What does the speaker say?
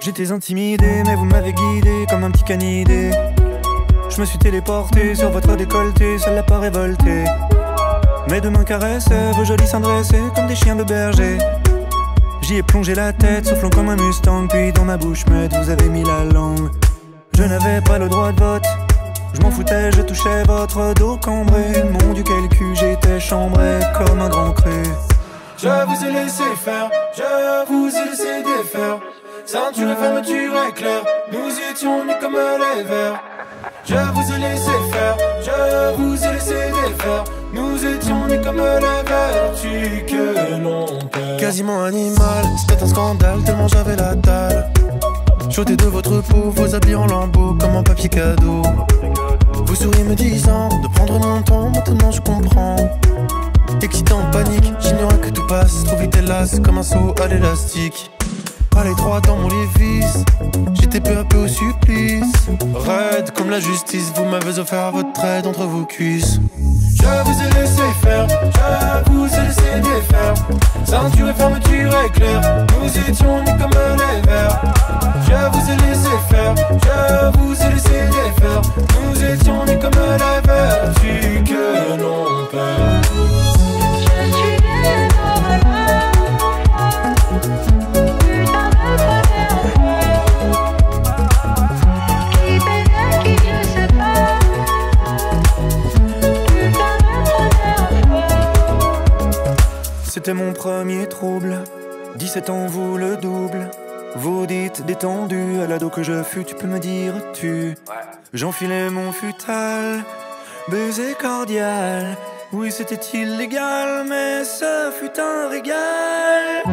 J'étais intimidé, mais vous m'avez guidé comme un petit canidé. Je me suis téléporté sur votre décolleté, ça l'a pas révolté. Mes deux mains caressaient, vos jolis dressés comme des chiens de berger. J'y ai plongé la tête, soufflant comme un Mustang, puis dans ma bouche muette, vous avez mis la langue. Je n'avais pas le droit de vote, je m'en foutais, je touchais votre dos cambré. Mon du quel cul, j'étais chambré comme un grand cru. Je vous ai laissé faire, je vous ai laissé défaire. Ceinture et fermeture éclair, nous étions nus comme les vers. Je vous ai laissé faire, je vous ai laissé défaire. Nous étions nus comme les vertus que Quasiment animal, c'était un scandale tellement j'avais la dalle. J'ôtais de votre peau vos habits en lambeaux comme un papier cadeau. Vous souriez me disant de prendre mon temps, maintenant je comprends. Excité en panique, j'ignorais que tout passe trop vite hélas comme un saut à l'élastique. À l'étroit dans mon lévis, j'étais peu à peu au supplice. Raide comme la justice, vous m'avez offert votre aide entre vos cuisses. Je vous ai laissé faire, je vous ai laissé défaire. Ceinture et fermeture éclair, nous étions nus comme les vers. Je vous ai laissé faire, C'était mon premier trouble. 17 ans vous le double. Vous dites détendu à l'ado que je fus, tu peux me dire tu. J'enfilais mon futal, baiser cordial. Oui, c'était illégal, mais ce fut un régal.